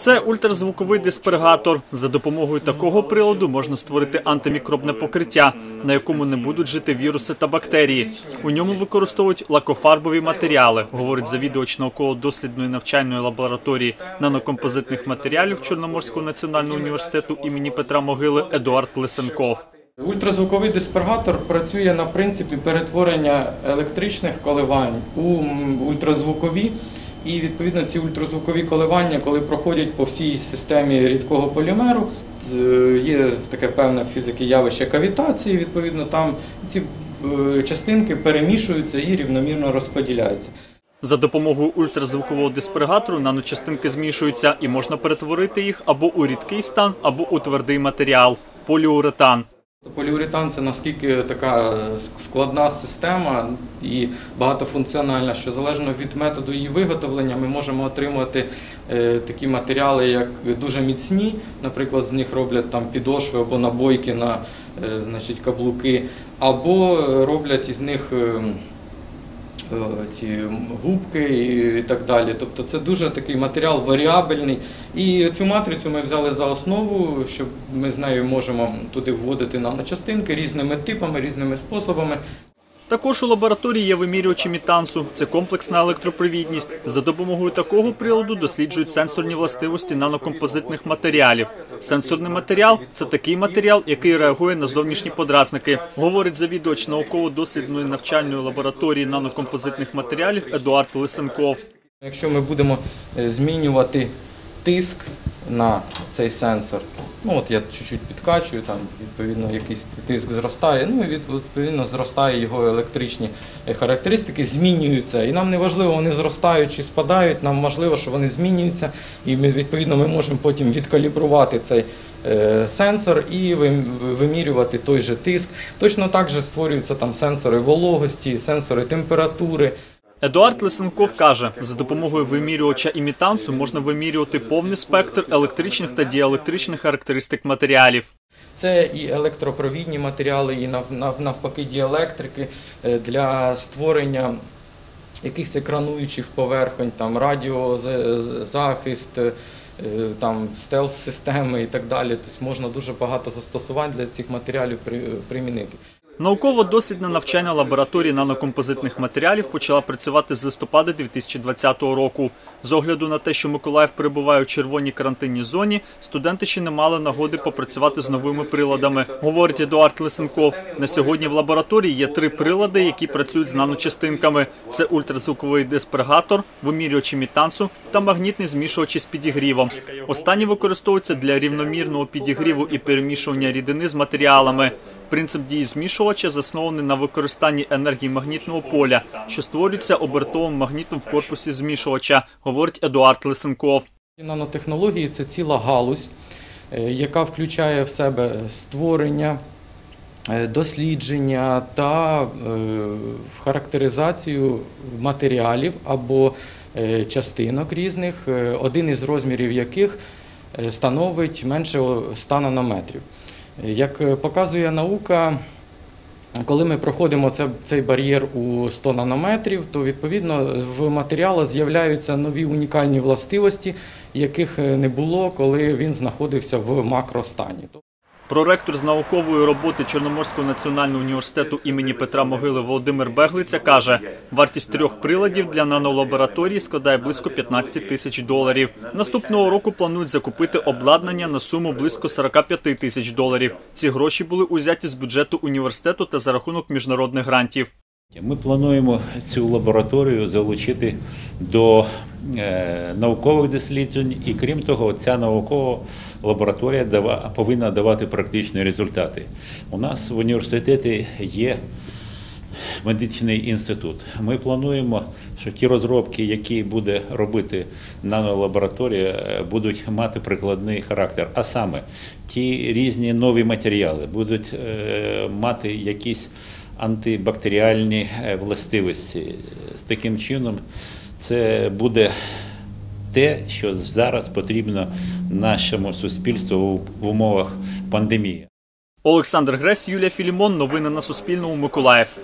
Це ультразвуковий диспергатор. За допомогою такого приладу можна створити антимікробне покриття, на якому не будуть жити віруси та бактерії. У ньому використовують лакофарбові матеріали, говорить завідувач науково-дослідної навчальної лабораторії нанокомпозитних матеріалів Чорноморського національного університету імені Петра Могили Едуард Лисенков. Ультразвуковий диспергатор працює на принципі перетворення електричних коливань у ультразвукові. І відповідно ці ультразвукові коливання, коли проходять по всій системі рідкого полімеру, е, є таке певне фізики явище кавітації. Відповідно, там ці е, частинки перемішуються і рівномірно розподіляються. За допомогою ультразвукового диспергатору наночастинки змішуються і можна перетворити їх або у рідкий стан, або у твердий матеріал поліуретан. Поліуретан це наскільки така складна система і багатофункціональна, що залежно від методу її виготовлення, ми можемо отримувати е, такі матеріали, як дуже міцні, наприклад, з них роблять там підошви або набойки на е, значить, каблуки, або роблять із них. Е, Ці губки і- так далі. Тобто це дуже такий матеріал варіабельний. І цю матрицю ми взяли за основу, щоб ми з нею можемо туди вводити наночастинки різними типами, різними способами. Також у лабораторії є вимірювачі мітансу. Це комплексна електропровідність. За допомогою такого приладу досліджують сенсорні властивості нанокомпозитних матеріалів. Сенсорний матеріал це такий матеріал, який реагує на зовнішні подразники, говорить завідувач науково-дослідної навчальної лабораторії нанокомпозитних матеріалів Едуард Лисенков. Якщо ми будемо е, змінювати тиск на цей сенсор, ну от я чуть-чуть підкачую, там відповідно якийсь тиск зростає, ну і відповідно зростає його електричні е, характеристики, змінюються. І нам не важливо, вони зростають чи спадають, нам важливо, що вони змінюються, і ми, відповідно ми можемо потім відкалібрувати цей. е, Сенсор і вим- вимірювати той же тиск. Точно так же створюються там сенсори вологості, сенсори температури. Едуард Лисенков каже, за допомогою вимірювача імітансу можна вимірювати повний спектр електричних та діелектричних характеристик матеріалів. Це і електропровідні матеріали, і нав- нав- навпаки діелектрики е, для створення якихось екрануючих поверхонь, там радіозахист, е, там стелс-системи і так далі. Тобто можна дуже багато застосувань для цих матеріалів примінити. Науково-дослідна навчальна лабораторія нанокомпозитних матеріалів почала працювати з листопада 2020 року. З огляду на те, що Миколаїв перебуває у червоній карантинній зоні, студенти ще не мали нагоди попрацювати з новими приладами, говорить Едуард Лисенков. На сьогодні в лабораторії є три прилади, які працюють з наночастинками: це ультразвуковий диспергатор, вимірювачі мітансу та магнітний змішувач із підігрівом. Останні використовуються для рівномірного підігріву і перемішування рідини з матеріалами. Принцип дії змішувача заснований на використанні енергії магнітного поля, що створюється обертовим магнітом в корпусі змішувача, говорить Едуард Лисенков. Нанотехнології це ціла галузь, е, яка включає в себе створення, е, дослідження та е, характеризацію матеріалів або частинок різних, один із розмірів яких становить менше 100 нанометрів. Як е, показує наука, коли ми проходимо цей бар'єр у 100 нанометрів, то відповідно в матеріалу з'являються нові унікальні властивості, яких е, не було, коли він знаходився в макростані. Проректор з наукової роботи Чорноморського національного університету імені Петра Могили Володимир Беглиця каже, вартість трьох приладів для нанолабораторії складає близько 15 тисяч доларів. Наступного року планують закупити обладнання на суму близько 45 тисяч доларів. Ці гроші були узяті з бюджету університету та за рахунок міжнародних грантів. Ми плануємо цю лабораторію залучити до е, наукових досліджень, і крім того, ця наукова лабораторія дава- повинна давати практичні результати. У нас в університеті є медичний інститут. Ми плануємо, що ті розробки, які буде робити нанолабораторія, е, будуть мати прикладний характер. А саме ті різні нові матеріали будуть е, мати якісь антибактеріальні е, властивості. З таким чином це буде те, що зараз потрібно нашому суспільству в умовах пандемії. Олександр Гресь, Юлія Філімон. Новини на Суспільному. Миколаїв.